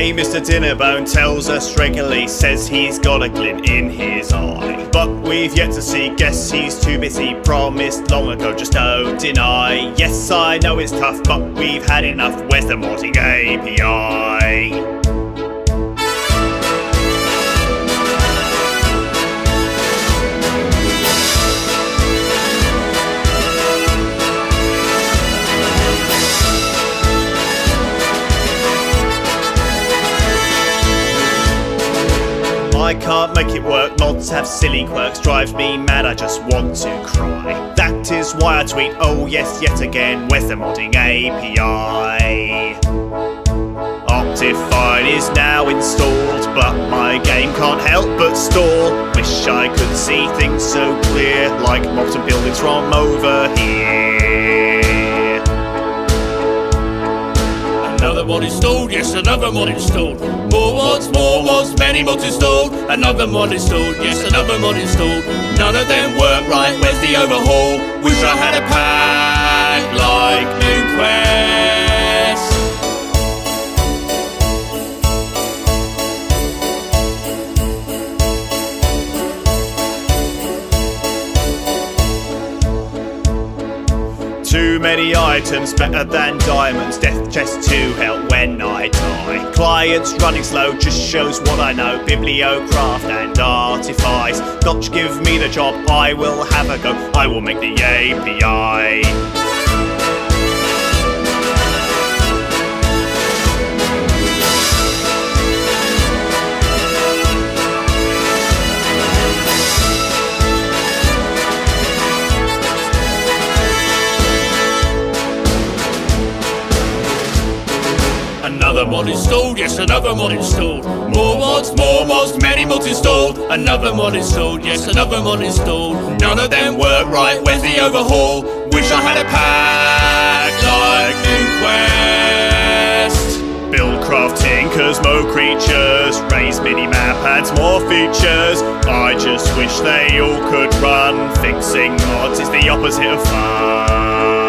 Mr. Dinnerbone tells us regularly, says he's got a glint in his eye. But we've yet to see, guess he's too busy. Promised long ago, just don't deny. Yes, I know it's tough, but we've had enough. Where's the modding API? I can't make it work, mods have silly quirks, drive me mad, I just want to cry. That is why I tweet, oh yes, yet again, where's the modding API? Optifine is now installed, but my game can't help but stall. Wish I could see things so clear, like and buildings from over here. Another mod installed, yes, another mod installed. More mods, more mods, many mods installed. Another mod installed, yes, another mod installed. None of them work right, where's the overhaul? Wish I had TooManyItems, better than diamonds. DeathChest to help when I die. Clients running slow just shows what I know. Bibliocraft and artifice. Notch, give me the job, I will have a go. I will make the API. Another mod installed, yes, another mod installed. More mods, more mods, many mods installed. Another mod installed, yes, another mod installed. None of them work right, where's the overhaul? Wish I had a pack like New Quest. BuildCraft tinkers, Mo' Creatures, raise mini map adds more features. I just wish they all could run. Fixing mods is the opposite of fun.